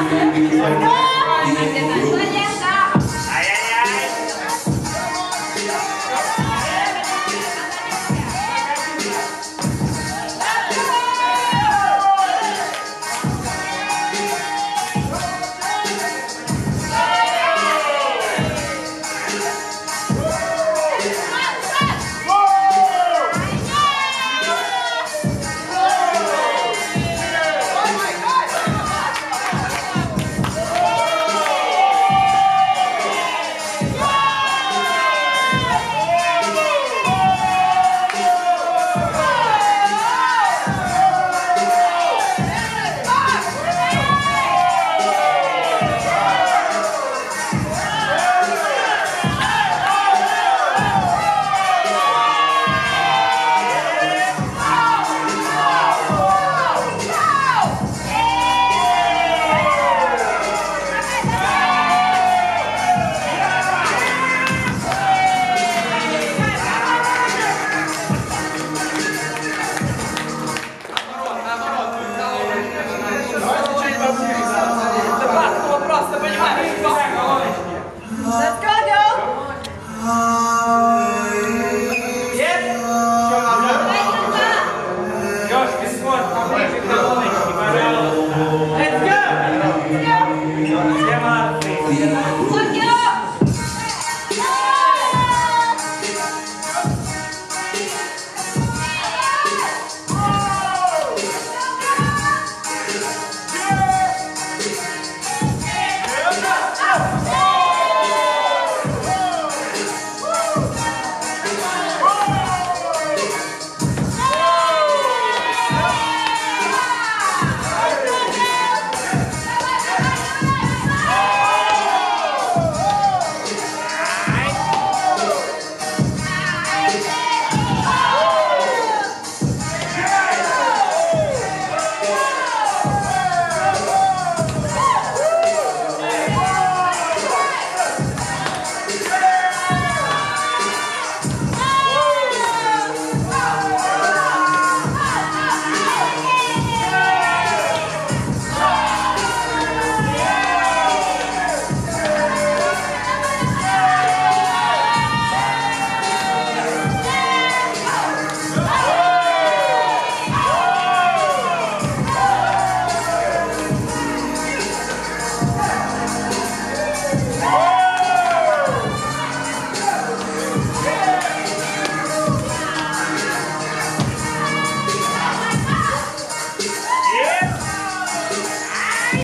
Não! Let's go.